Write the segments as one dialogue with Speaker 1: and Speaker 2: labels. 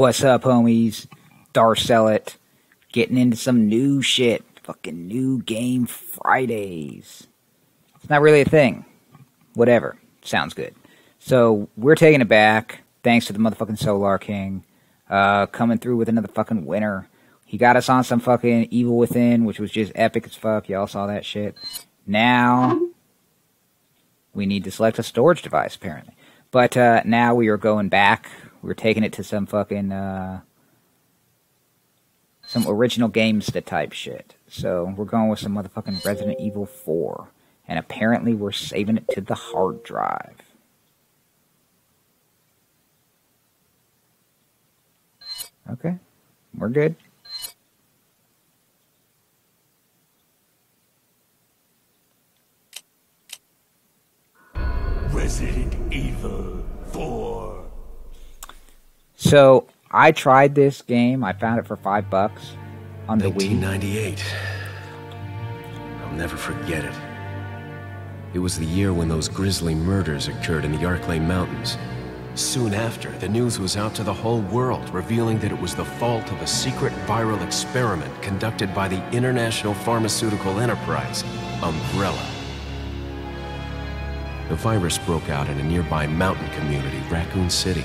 Speaker 1: What's up, homies? Darth Zellett. Getting into some new shit. Fucking new game Fridays. It's not really a thing. Whatever. Sounds good. So, we're taking it back. Thanks to the motherfucking Solar King. Uh, coming through with another fucking winner. He got us on some fucking Evil Within, which was just epic as fuck. Y'all saw that shit. Now, we need to select a storage device, apparently. But uh, now we are going back. We're taking it to some fucking uh, some original GameStop type shit. So we're going with some motherfucking Resident Evil 4, and apparently we're saving it to the hard drive. Okay, we're good.
Speaker 2: Resident Evil 4.
Speaker 1: So I tried this game. I found it for five bucks on the Wii.
Speaker 3: 1998. I'll never forget it. It was the year when those grisly murders occurred in the Arklay Mountains. Soon after, the news was out to the whole world, revealing that it was the fault of a secret viral experiment conducted by the international pharmaceutical enterprise, Umbrella. The virus broke out in a nearby mountain community, Raccoon City,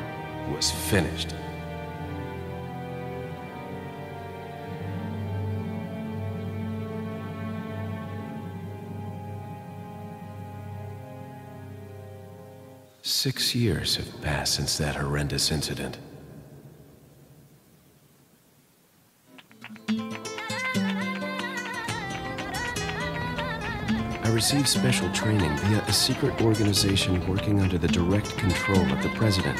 Speaker 3: was finished. Six years have passed since that horrendous incident. I received special training via a secret organization working under the direct control of the president.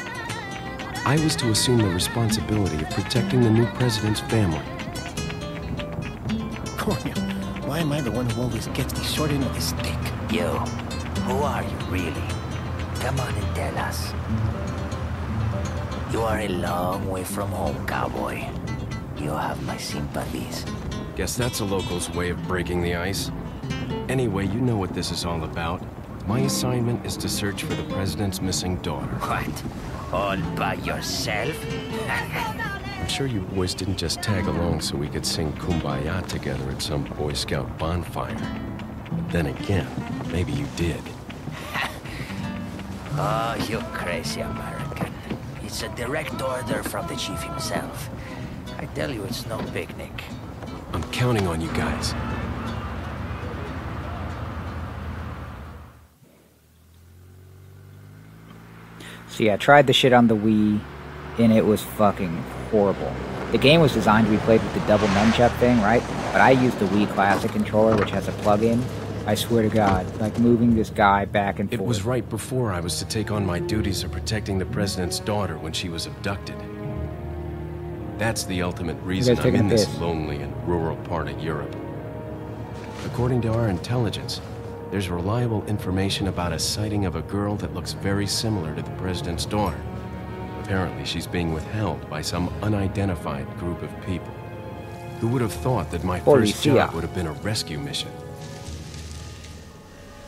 Speaker 3: I was to assume the responsibility of protecting the new president's family.
Speaker 4: Cornel, why am I the one who always gets the short end of the stick?
Speaker 5: You, who are you really? Come on and tell us. You are a long way from home, cowboy. You have my sympathies.
Speaker 3: Guess that's a local's way of breaking the ice. Anyway, you know what this is all about. My assignment is to search for the president's missing daughter.
Speaker 5: What? All by yourself?
Speaker 3: I'm sure you boys didn't just tag along so we could sing Kumbaya together at some Boy Scout bonfire. But then again, maybe you did.
Speaker 5: Oh, you crazy American. It's a direct order from the chief himself. I tell you, it's no picnic.
Speaker 3: I'm counting on you guys.
Speaker 1: So yeah, I tried the shit on the Wii, and it was fucking horrible. The game was designed to be played with the double nunchuck thing, right? But I used the Wii Classic controller, which has a plug-in. I swear to God, like moving this guy back and
Speaker 3: It
Speaker 1: forth.
Speaker 3: It was right before I was to take on my duties of protecting the president's daughter when she was abducted. That's the ultimate reason I'm in this lonely and rural part of Europe. According to our intelligence, there's reliable information about a sighting of a girl that looks very similar to the president's daughter. Apparently, she's being withheld by some unidentified group of people. Who would have thought that my first job would have been a rescue mission?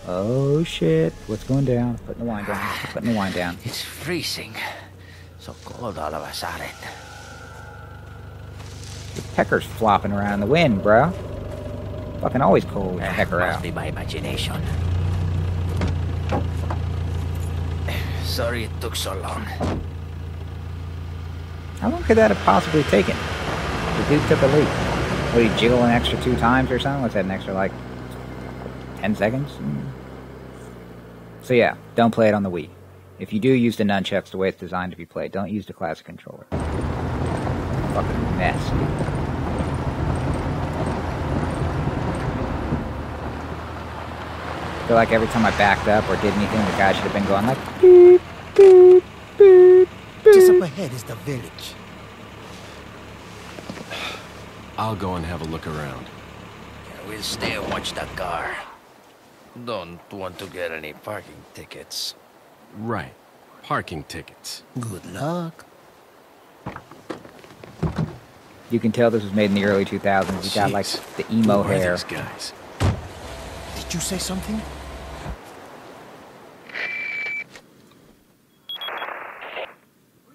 Speaker 1: Oh shit! What's going down? Putting the wine down. Putting the wine down.
Speaker 5: It's freezing. So cold all of us a sudden.
Speaker 1: Your pecker's flopping around in the wind, bro. Fucking always cold with your
Speaker 5: Eh,
Speaker 1: pecker
Speaker 5: must
Speaker 1: out.
Speaker 5: be my imagination. Sorry it took so long.
Speaker 1: How long could that have possibly taken? The dude took a leak. What, he jiggle an extra two times or something? What's that, an extra, like, 10 seconds? Mm. So yeah, don't play it on the Wii. If you do use the nunchucks the way it's designed to be played, don't use the classic controller. Fucking mess. Feel like every time I backed up or did anything, the guy should have been going like, beep, beep, beep, beep.
Speaker 4: Just up ahead. ahead is the village.
Speaker 3: I'll go and have a look around.
Speaker 5: We'll stay and watch the car. Don't want to get any parking tickets.
Speaker 3: Right. Parking tickets.
Speaker 4: Good luck.
Speaker 1: You can tell this was made in the early 2000s. He got like the emo
Speaker 3: Who are
Speaker 1: hair.
Speaker 3: these guys?
Speaker 4: Did you say something?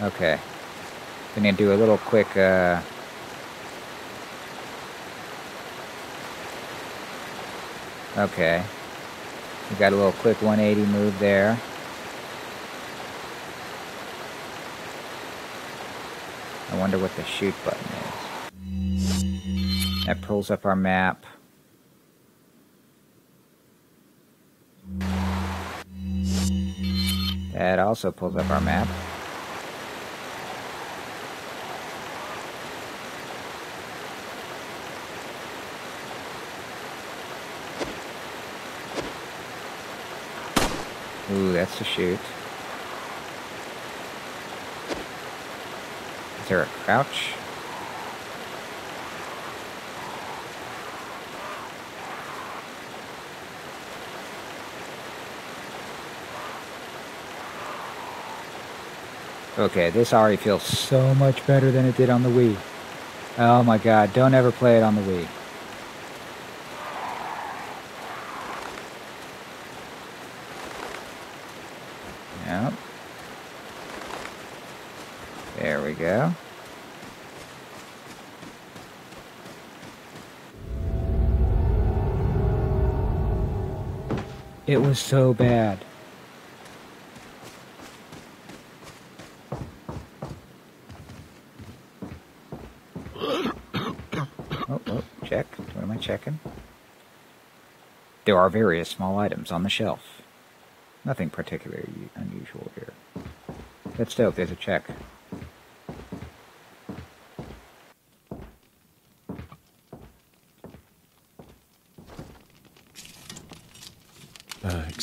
Speaker 1: Okay. Gonna do a little quick, uh... Okay. We got a little quick 180 move there. I wonder what the shoot button is. That pulls up our map. That also pulls up our map. Ooh, that's a shoot. Is there a crouch? Okay, this already feels so much better than it did on the Wii. Oh my god, don't ever play it on the Wii. Yep. There we go. It was so bad. Oh, oh, check. What am I checking? There are various small items on the shelf. Nothing particularly unusual here. But still, there's a check.
Speaker 3: Uh,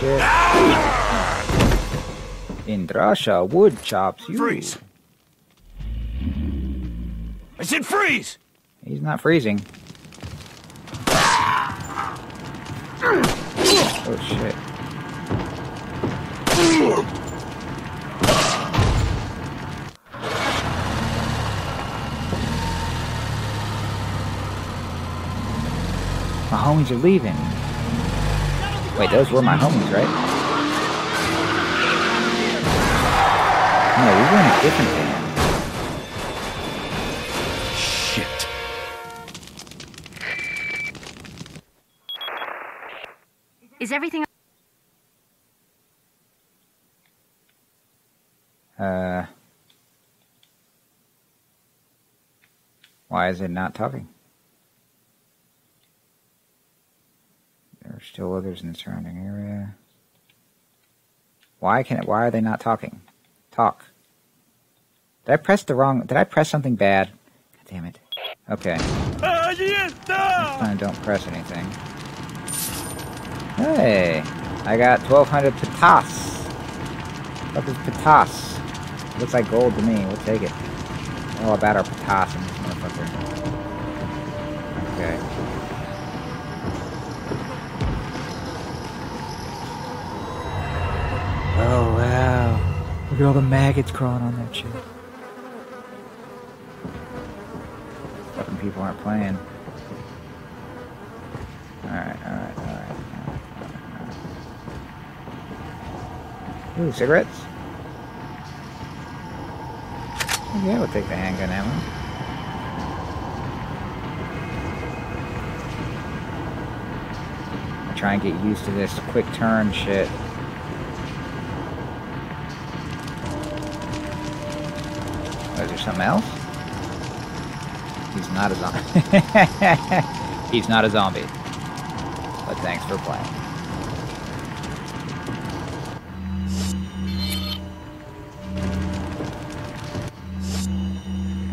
Speaker 1: shit. Indrasha wood chops you.
Speaker 2: Freeze! I said freeze!
Speaker 1: He's not freezing. Oh shit. My homies are leaving. Wait, those were my homies, right? No, we were in a different van.
Speaker 3: Shit.
Speaker 6: Is everything
Speaker 1: Uh, why is it not talking? There are still others in the surrounding area. Why can it, why are they not talking? Talk. Did I press the wrong? Did I press something bad? God damn it. Okay. Time, don't press anything. Hey, I got 1200 patas. What is patas? Looks like gold to me. We'll take it. All about our patas in this motherfucker. Okay. Oh wow. Look at all the maggots crawling on that shit. Fucking people aren't playing. Alright, alright, alright. Ooh, cigarettes? Yeah, we'll take the handgun ammo. Try and get used to this quick turn shit. Something else? He's not a zombie. He's not a zombie. But thanks for playing.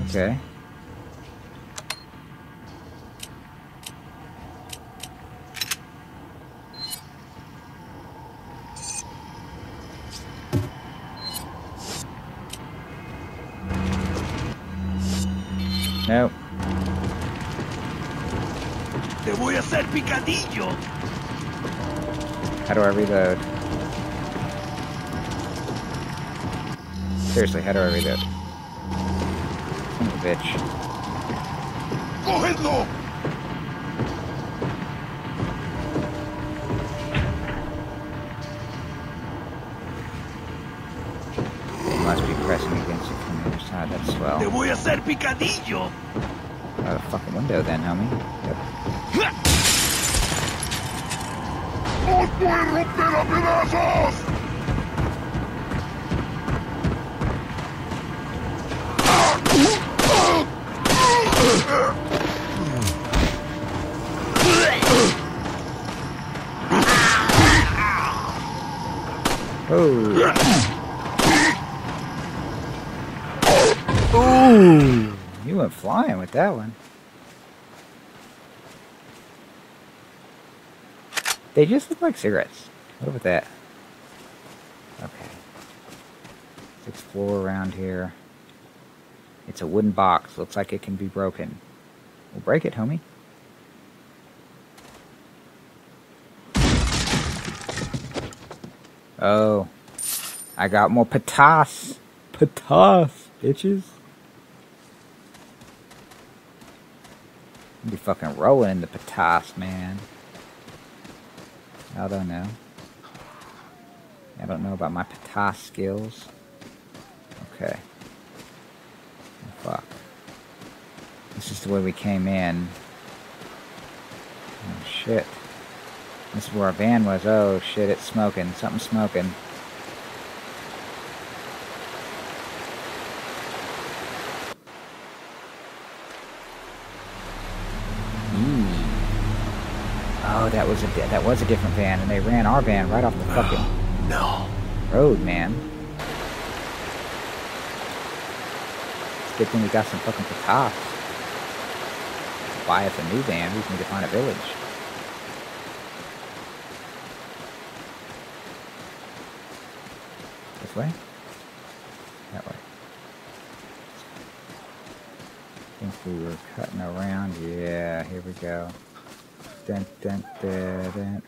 Speaker 1: Okay. Nope.
Speaker 2: Te voy a hacer picadillo.
Speaker 1: How do I reload? Seriously, how do I reload? Son of a bitch.
Speaker 2: ¡Cogedlo! A picadillo.
Speaker 1: Out of the fucking window then, homie. Yep.
Speaker 2: ¡Os voy a romper a pedazos!
Speaker 1: Oh. Ooh. You went flying with that one. They just look like cigarettes. What about that? Okay. Let's explore around here. It's a wooden box. Looks like it can be broken. We'll break it, homie. Oh. I got more patas. Patas, bitches. Be fucking rolling in the patas, man. I don't know. I don't know about my patas skills. Okay. Fuck. This is the way we came in. Oh shit. This is where our van was. Oh shit, it's smoking. Something's smoking. Eee. Oh, that was a that was a different van, and they ran our van right off the oh, fucking
Speaker 3: No.
Speaker 1: road, man. It's a good thing we got some fucking patas. Buy us a new van. We just need to find a village. This way? That way. I think we were cutting around. Yeah, here we go. Dun, dun, dun.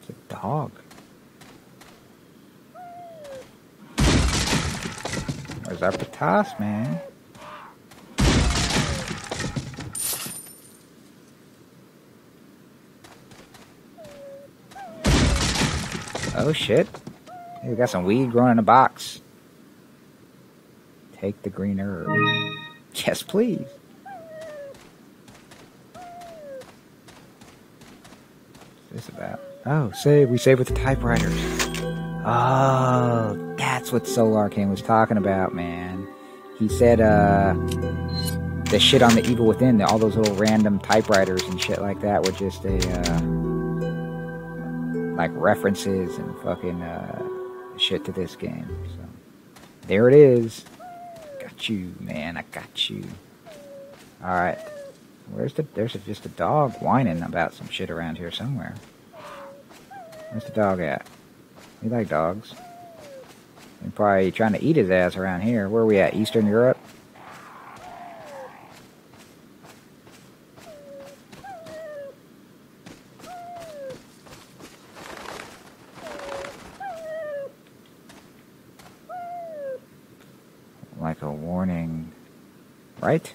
Speaker 1: It's a dog. Where's our patas, man? Oh shit. Hey, we got some weed growing in a box. Take the green herb. Yes, please. What's this about? Oh, save. We save with the typewriters. Oh, that's what Solar King was talking about, man. He said, uh, the shit on the Evil Within, all those little random typewriters and shit like that were just a, uh, like references and fucking, uh, shit to this game. So, there it is. You, man. I got you. Alright. Where's the, there's just a dog whining about some shit around here somewhere. Where's the dog at? We like dogs. They're probably trying to eat his ass around here. Where are we at? Eastern Europe? like a warning. Right?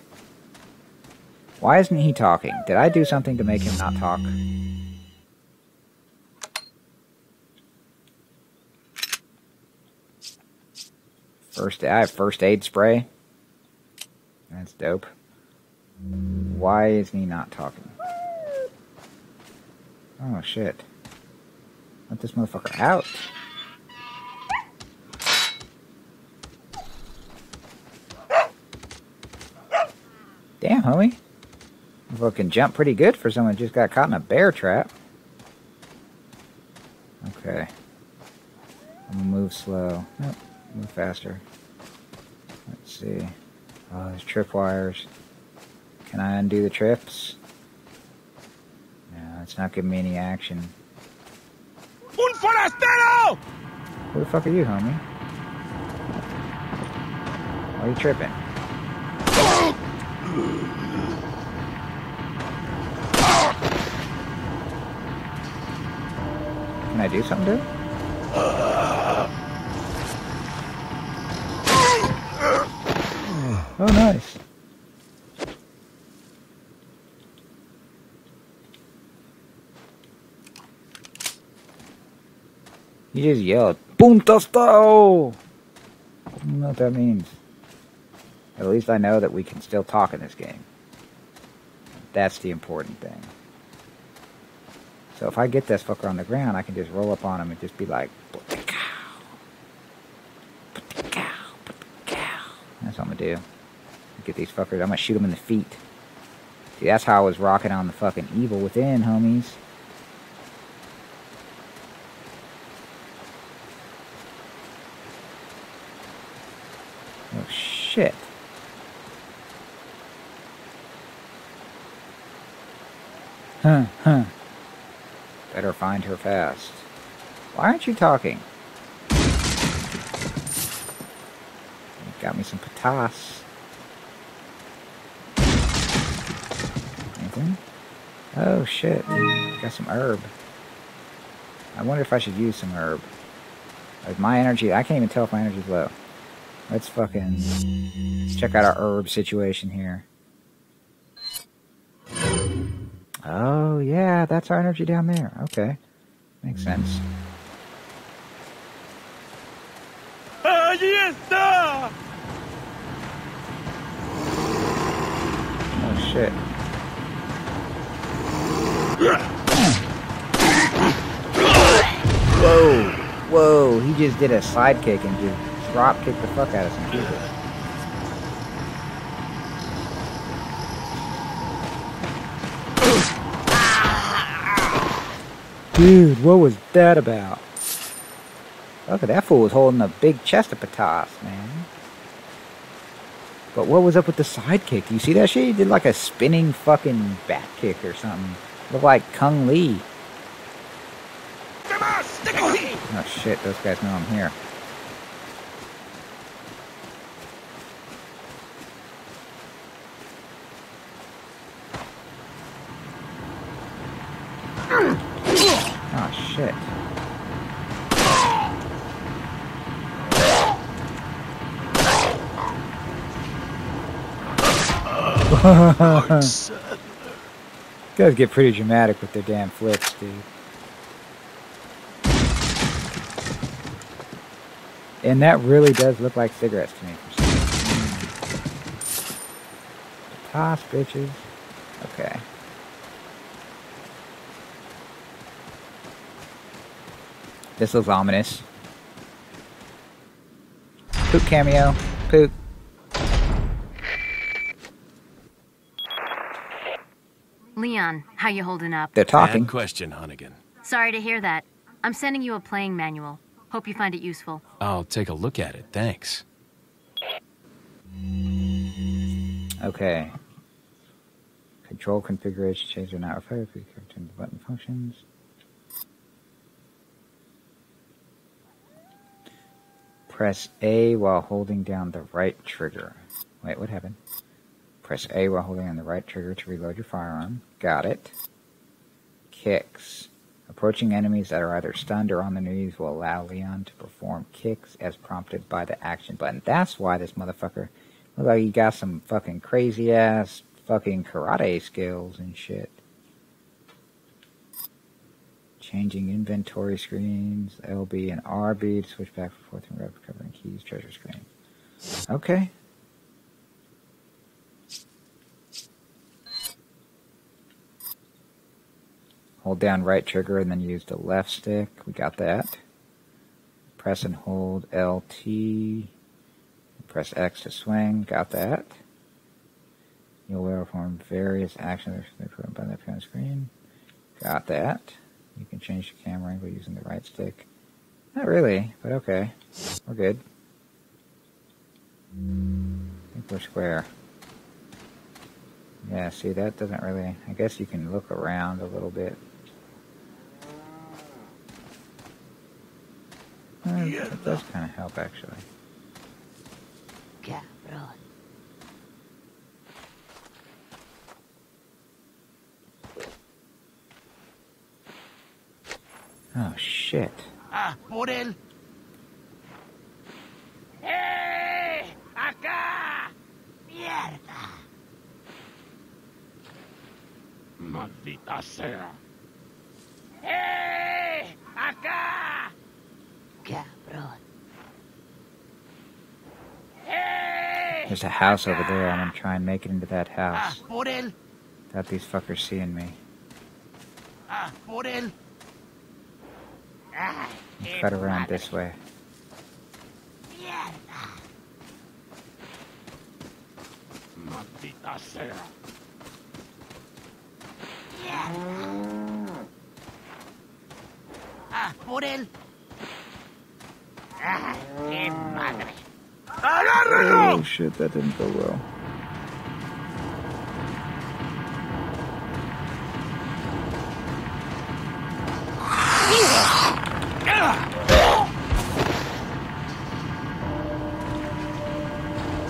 Speaker 1: Why isn't he talking? Did I do something to make him not talk? First, I have first aid spray. That's dope. Why is he not talking? Oh shit. Let this motherfucker out. Damn, homie. Fucking jump pretty good for someone who just got caught in a bear trap. Okay. I'm gonna move slow. Nope, move faster. Let's see. Oh, there's tripwires. Can I undo the trips? No, it's not giving me any action.
Speaker 2: ¡Un forastero!
Speaker 1: Who the fuck are you, homie? Why are you tripping? Can I do something to it? Oh, nice. You just yelled, Punta stao! I don't know what that means. At least I know that we can still talk in this game. That's the important thing. So if I get this fucker on the ground, I can just roll up on him and just be like, put the cow. Put the cow. Put the cow. That's what I'm gonna do. Get these fuckers. I'm gonna shoot them in the feet. See, that's how I was rocking on the fucking evil within, homies. Oh shit. Huh, huh. Better find her fast. Why aren't you talking? Got me some patas. Anything? Oh shit. Got some herb. I wonder if I should use some herb. Like my energy, I can't even tell if my energy's low. Let's fucking let's check out our herb situation here. Oh yeah, that's our energy down there. Okay, makes sense.
Speaker 2: ¡Allí está!
Speaker 1: Oh shit. Whoa, whoa! He just did a sidekick and just drop kicked the fuck out of some people. Dude, what was that about? Look at that fool was holding a big chest of patas, man. But what was up with the sidekick? You see that shit? He did like a spinning fucking bat kick or something. Looked like Kung Lee.
Speaker 2: ¿Qué más? ¡Déjame aquí!
Speaker 1: Oh shit, those guys know I'm here. Oh shit. Guys get pretty dramatic with their damn flips, dude. And that really does look like cigarettes to me. Toss, bitches. Okay. This looks ominous. Poop cameo. Poop.
Speaker 6: Leon, how you holding up?
Speaker 1: They're talking.
Speaker 3: Bad question, Hunnigan.
Speaker 6: Sorry to hear that. I'm sending you a playing manual. Hope you find it useful.
Speaker 3: I'll take a look at it, thanks.
Speaker 1: Okay. Control configuration change are not required. Please turn the button functions. Press A while holding down the right trigger. Wait, what happened? Press A while holding on the right trigger to reload your firearm. Got it. Kicks. Approaching enemies that are either stunned or on their knees will allow Leon to perform kicks as prompted by the action button. That's why this motherfucker look like he got some fucking crazy ass fucking karate skills and shit. Changing inventory screens, LB and RB to switch back and forth and grab covering keys, treasure screen. Okay. Hold down right trigger and then use the left stick. We got that. Press and hold LT. Press X to swing. Got that. You'll perform various actions by the on screen. Got that. You can change the camera angle using the right stick. Not really, but okay. We're good. I think we're square. Yeah, see, that doesn't really... I guess you can look around a little bit. It does kind of help, actually.
Speaker 5: Cabrón.
Speaker 1: Oh, shit.
Speaker 4: Ah, por él. ¡Eh! ¡Acá!
Speaker 5: Mierda.
Speaker 2: Maldita sea.
Speaker 4: ¡Eh! ¡Acá!
Speaker 5: Cabrón.
Speaker 4: ¡Eh!
Speaker 1: There's a house over there. I'm gonna try and make it into that
Speaker 4: Ah,
Speaker 1: house. Without these fuckers seeing me.
Speaker 4: Ah, por. Ah, qué
Speaker 1: Cut around this way.
Speaker 4: Ah, por él. Ah, qué madre.
Speaker 1: Oh shit, that didn't go well.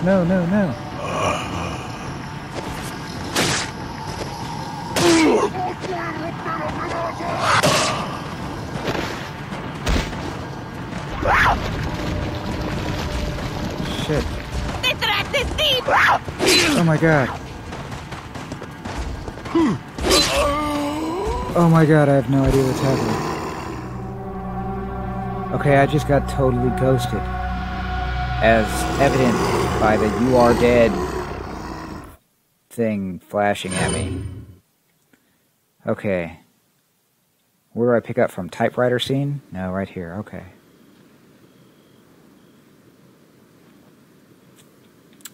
Speaker 1: No, no, no. Oh my god. Oh my god, I have no idea what's happening. Okay, I just got totally ghosted. As evident by the you are dead thing flashing at me. Okay. Where do I pick up from? Typewriter scene? No, right here. Okay.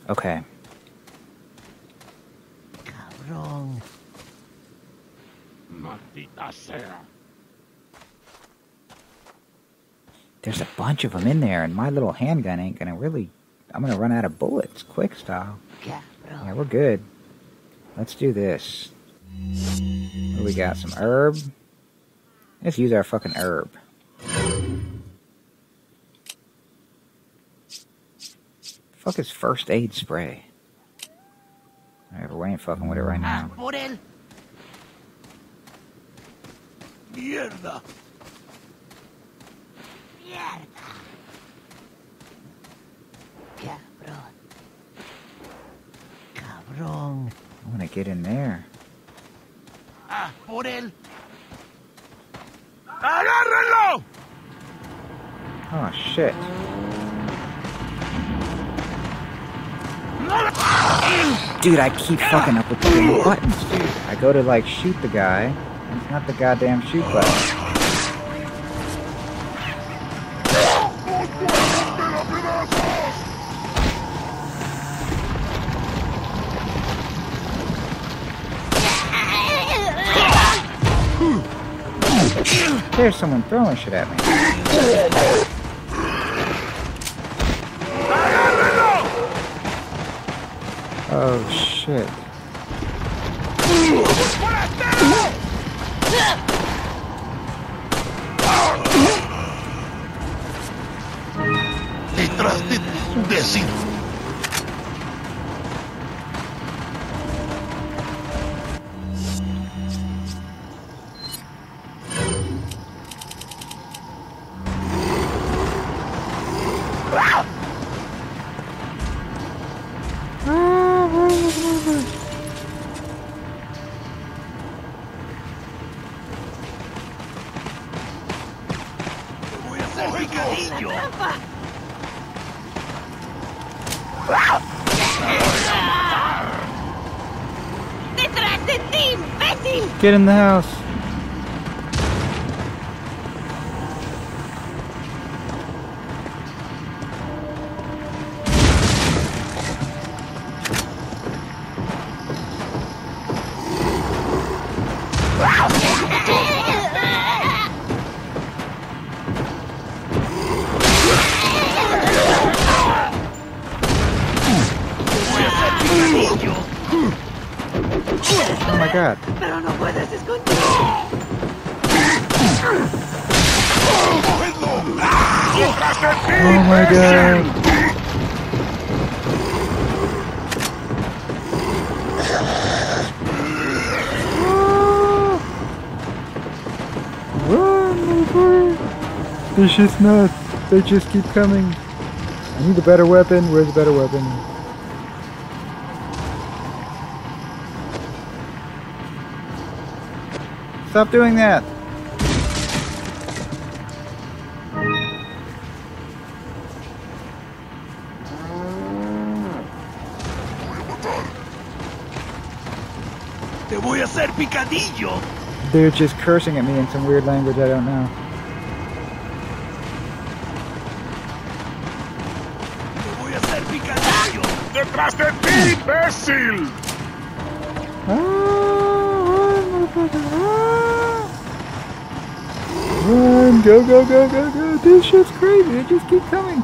Speaker 1: Okay.
Speaker 5: Cabrón.
Speaker 2: Maldita sea.
Speaker 1: There's a bunch of them in there, and my little handgun ain't gonna really. I'm gonna run out of bullets, quick style.
Speaker 5: Cabrón.
Speaker 1: Yeah, we're good. Let's do this. What do we got? Some herb? Let's use our fucking herb. Fuck is first aid spray? Whatever, we ain't fucking with it right
Speaker 4: Ah,
Speaker 1: now.
Speaker 4: por él. Mierda.
Speaker 5: Mierda. Cabrón. Cabrón.
Speaker 1: I'm gonna get in there.
Speaker 4: Ah, por él. ¡Agárrenlo!
Speaker 1: Oh shit. Dude, I keep fucking up with the damn buttons, dude. I go to like shoot the guy, and it's not the goddamn shoot button. There's someone throwing shit at me. Oh shit.
Speaker 2: Detrás de ti, imbécil.
Speaker 1: Get in the house. Oh my god. This shit's nuts. They just keep coming. I need a better weapon. Where's the better weapon? Stop doing that.
Speaker 2: Picadillo!
Speaker 1: They're just cursing at me in some weird language I don't know.
Speaker 2: ¡Te voy a hacer picadillo! ¡Detrás de ti, imbécil!
Speaker 1: Run, go, go, go, go, go. This shit's crazy. They just keep coming.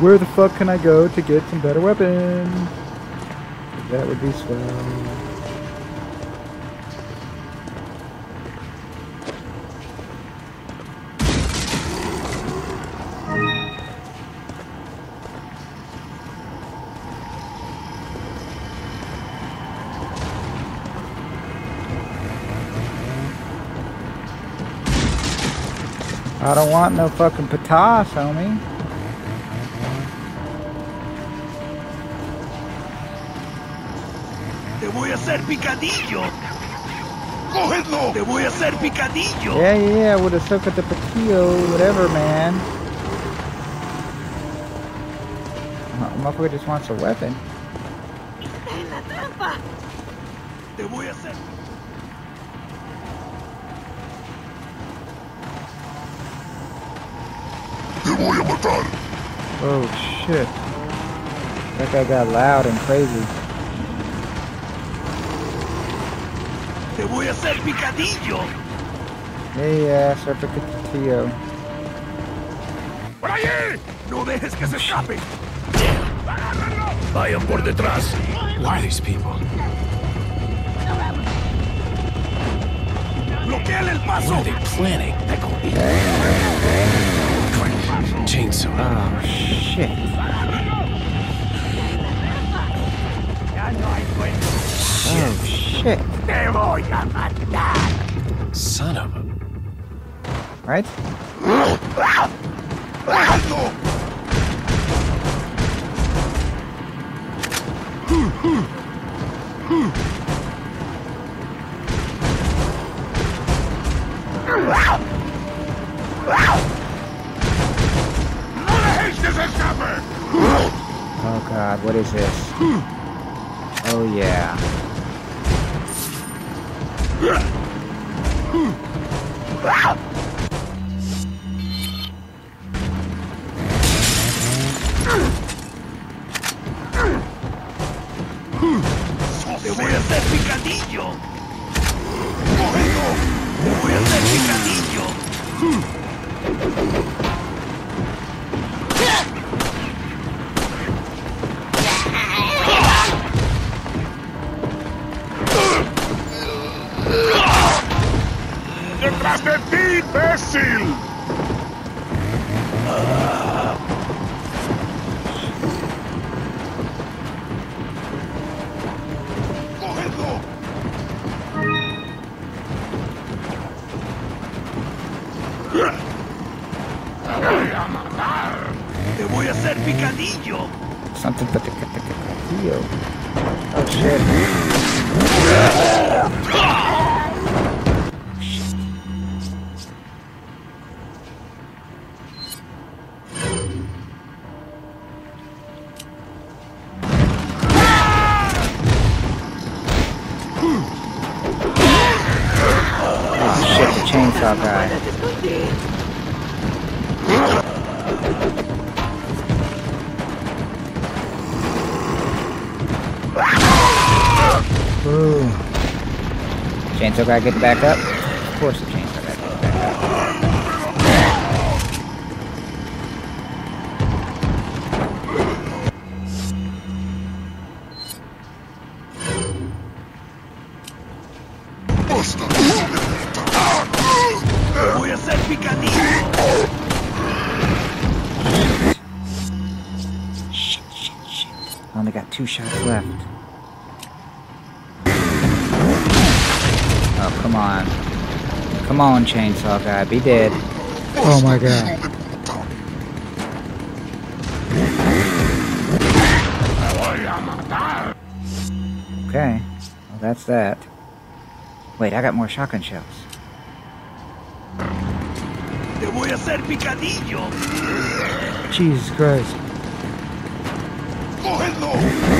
Speaker 1: Where the fuck can I go to get some better weapons? That would be swell. I don't want no fucking patas, homie.
Speaker 2: ¡Te voy a hacer picadillo! ¡Cógedlo! ¡Te voy a hacer picadillo!
Speaker 1: Yeah, yeah, yeah, with a suck at the patillo, whatever, man. Motherfucker just wants a weapon.
Speaker 7: ¡En la trampa!
Speaker 2: ¡Te voy a hacer... voy!
Speaker 1: Oh shit. That guy got loud and crazy.
Speaker 2: ¡Te voy a hacer picadillo!
Speaker 1: Yeah, yeah, suck at the patillo.
Speaker 2: ¡Por allí! ¡No dejes que se escape! ¡Vayan por detrás!
Speaker 3: Who are these people?
Speaker 2: ¡Bloqueale el
Speaker 3: What are they planning? Chainsaw.
Speaker 1: Oh shit. Oh shit.
Speaker 2: ¡Te voy a matar!
Speaker 3: Son of a...
Speaker 1: Right? What is this? Hmm. Oh yeah.
Speaker 2: De ti, imbécil! ¡Cógelo! ¡Te
Speaker 1: Chainsaw guy get back up? Of course the chainsaw guy gets back up.
Speaker 2: Voy a hacer picadillo.
Speaker 1: Only got two shots left. Oh, come on. Come on, chainsaw guy, be dead. Oh my god. Okay, well that's that. Wait, I got more shotgun shells.
Speaker 2: Te voy a hacer picadillo.
Speaker 1: Jesus Christ.
Speaker 2: ¡Cógelo!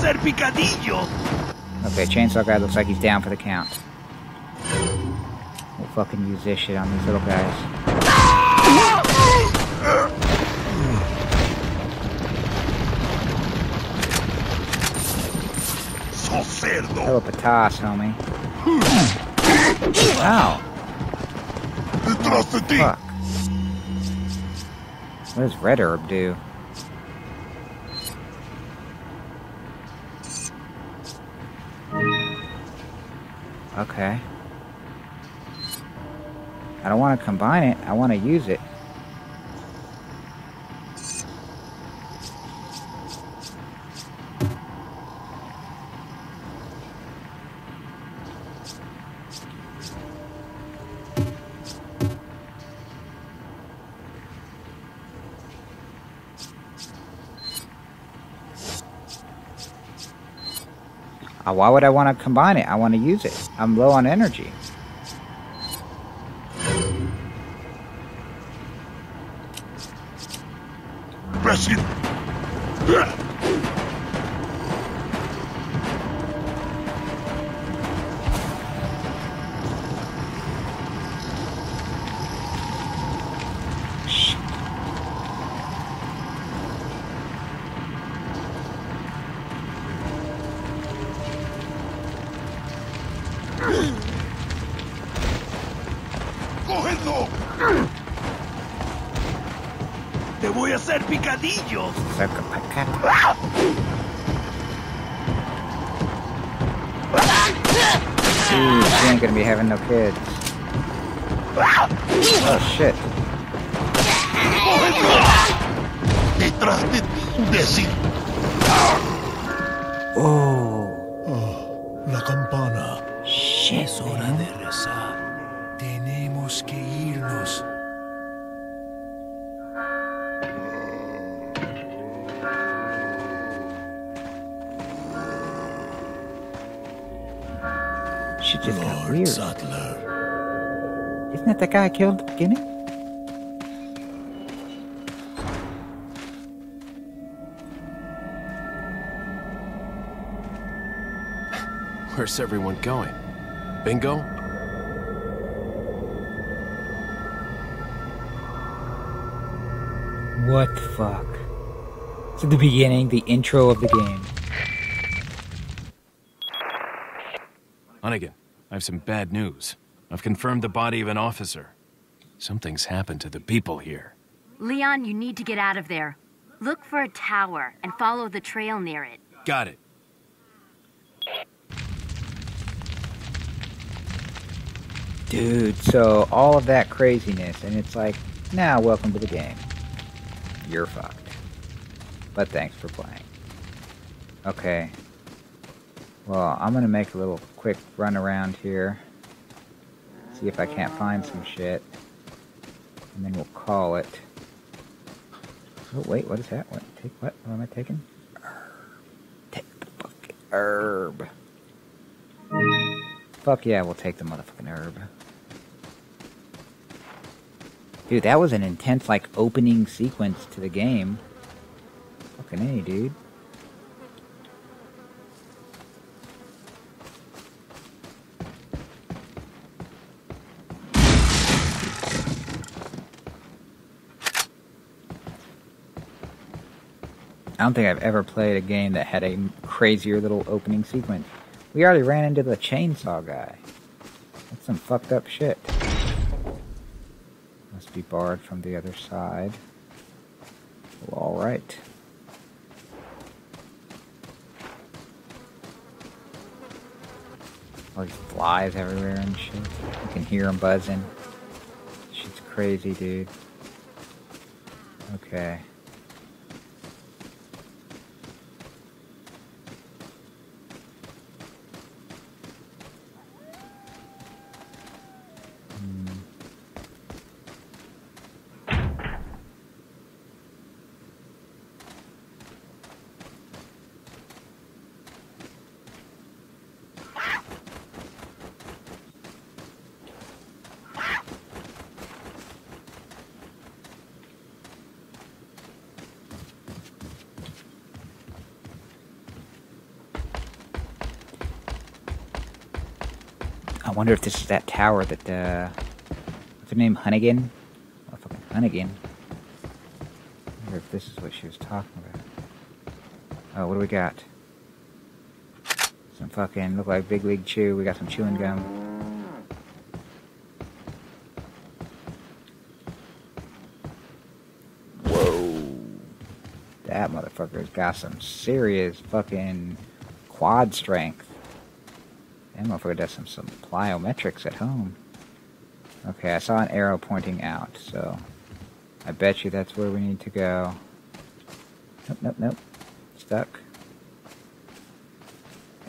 Speaker 2: Picadillo.
Speaker 1: Okay, chainsaw guy looks like he's down for the count. We'll fucking use this shit on these little guys.
Speaker 2: ¡Sos cerdo!
Speaker 1: Hello, patas, homie. Wow,
Speaker 2: ¡Detrás de ti!
Speaker 1: fuck. What does red herb do? Okay. I don't want to combine it. I want to use it. Why would I want to combine it? I want to use it. I'm low on energy.
Speaker 2: Imbécil.
Speaker 1: Ain't gonna be having no kids. Oh shit.
Speaker 2: Detrás de ti, imbécil.
Speaker 1: Oh,
Speaker 4: La campana.
Speaker 1: That guy I killed at the beginning?
Speaker 3: Where's everyone going? Bingo?
Speaker 1: What the fuck? It's at the beginning, the intro of the game.
Speaker 8: Hunnigan, I have some bad news. I've confirmed the body of an officer. Something's happened to the people here.
Speaker 6: Leon, you need to get out of there. Look for a tower and follow the trail near it.
Speaker 8: Got it.
Speaker 1: Dude, so all of that craziness, and it's like, now welcome to the game. You're fucked. But thanks for playing. Okay. Well, I'm gonna make a little quick run around here. See if I can't find some shit. And then we'll call it. Oh, wait, what is that? What? Take what? What am I taking? Herb. Take the fucking herb. Fuck yeah, we'll take the motherfucking herb. Dude, that was an intense, like, opening sequence to the game. Fucking A, dude. I don't think I've ever played a game that had a crazier little opening sequence. We already ran into the chainsaw guy. That's some fucked up shit. Must be barred from the other side. Well, alright. All these flies everywhere and shit. You can hear them buzzing. Shit's crazy, dude. Okay. Wonder if this is that tower that, uh, what's her name, Hunnigan? Oh, fucking Hunnigan. I wonder if this is what she was talking about. Oh, what do we got? Some fucking, look like Big League Chew. We got some chewing gum. Whoa. That motherfucker's got some serious fucking quad strength. That motherfucker does some, some plyometrics at home. Okay, I saw an arrow pointing out, so I bet you that's where we need to go. Nope, nope, nope. Stuck.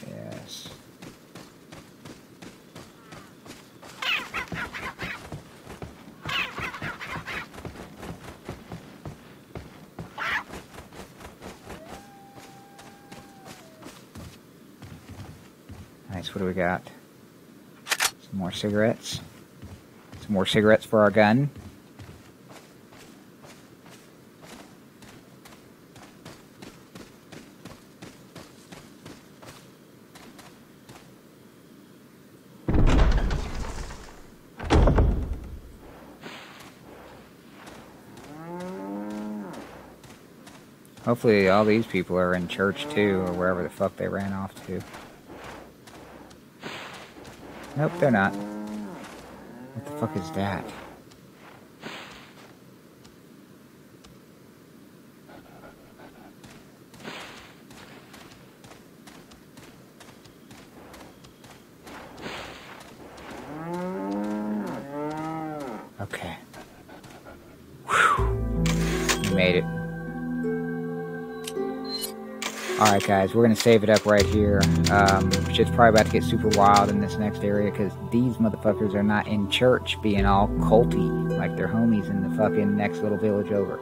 Speaker 1: Yes. Nice, what do we got? Some more cigarettes. Some more cigarettes for our gun. Hopefully all these people are in church too, or wherever the fuck they ran off to. Nope, they're not. What the fuck is that? Alright guys, we're gonna save it up right here. Um, shit's probably about to get super wild in this next area because these motherfuckers are not in church being all culty like their homies in the fucking next little village over.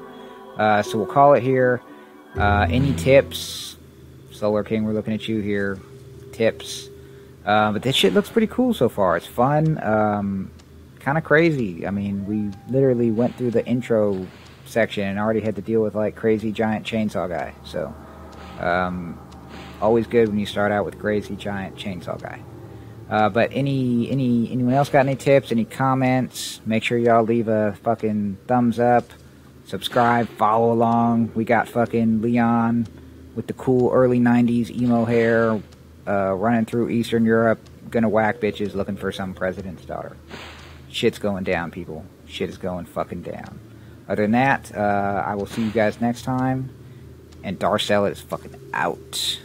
Speaker 1: Uh, so we'll call it here. Uh, any tips? Solar King, we're looking at you here. Tips. Uh, but this shit looks pretty cool so far. It's fun. Um, kind of crazy. I mean, we literally went through the intro section and already had to deal with like crazy giant chainsaw guy. So. Um, always good when you start out with crazy giant chainsaw guy. Uh, but any any anyone else got any tips, any comments? Make sure y'all leave a fucking thumbs up, subscribe, follow along. We got fucking Leon with the cool early '90s emo hair, uh, running through Eastern Europe, gonna whack bitches looking for some president's daughter. Shit's going down, people. Shit is going fucking down. Other than that, uh, I will see you guys next time. And Darth Zellett is fucking out.